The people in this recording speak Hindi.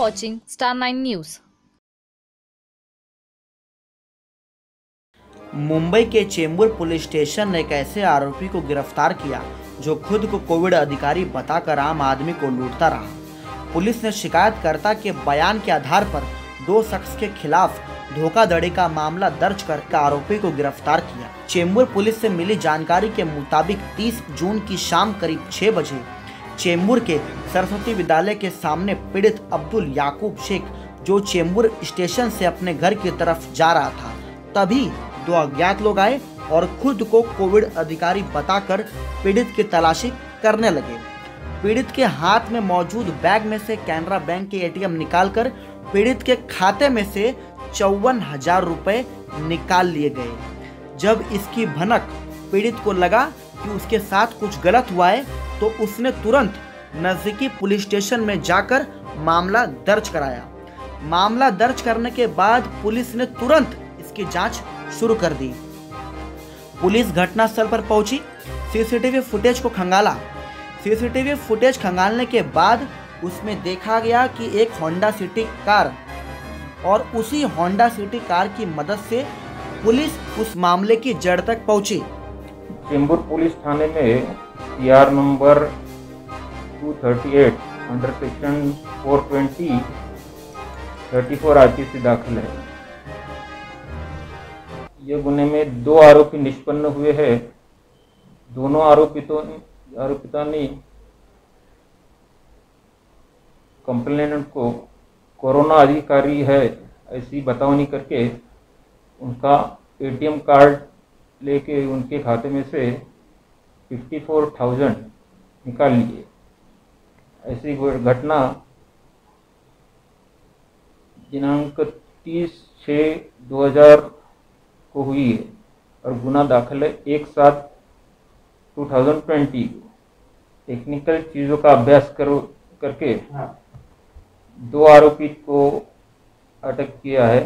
watching Star 9 News. मुंबई के चेंबूर पुलिस स्टेशन ने एक ऐसे आरोपी को गिरफ़्तार किया, जो खुद को कोविड अधिकारी बताकर आम आदमी को लूटता रहा पुलिस ने शिकायतकर्ता के बयान के आधार पर दो शख्स के खिलाफ धोखाधड़ी का मामला दर्ज कर आरोपी को गिरफ़्तार किया चेंबूर पुलिस से मिली जानकारी के मुताबिक 30 जून की शाम करीब 6 बजे चेंबूर के सरस्वती विद्यालय के सामने पीड़ित अब्दुल याकूब शेख, जो चेंबूर स्टेशन से अपने घर की तरफ़ जा रहा था। तभी दो अज्ञात लोग आए और खुद को कोविड अधिकारी बताकर पीड़ित की तलाशी करने लगे। पीड़ित के हाथ में मौजूद बैग में से कैनरा बैंक के एटीएम निकालकर पीड़ित के खाते में से चौवन हज़ार रुपए निकाल लिए गए। जब इसकी भनक पीड़ित को लगा कि उसके साथ कुछ गलत हुआ है तो उसने तुरंत नजदीकी पुलिस स्टेशन में जाकर मामला दर्ज कराया। मामला दर्ज करने के बाद पुलिस ने तुरंत इसकी जाँच शुरू कर दी। पुलिस घटनास्थल पर पहुँची, सीसीटीवी फुटेज को खंगाला। सीसीटीवी फुटेज खंगालने के बाद उसमें देखा गया कि एक होंडा सिटी कार और उसी होंडा सिटी कार की मदद से पुलिस उस मामले की जड़ तक पहुँची। चेंबूर पुलिस थाने में PR number 238 under section 420 34 IPC दाखिल है। ये गुने में दो आरोपी निष्पन्न हुए हैं। दोनों आरोपितों आरोपिता ने कंप्लेनेंट को कोरोना अधिकारी है, ऐसी बतावनी करके उनका एटीएम कार्ड लेके उनके खाते में से फिफ्टी फोर थाउज़ेंड निकाल लिए। ऐसी घटना दिनांक तीस छः दो हज़ार को हुई है और गुना दाखिल है एक सात टू थाउज़ेंड ट्वेंटी टेक्निकल चीज़ों का अभ्यास करो करके दो आरोपी को अटक किया है।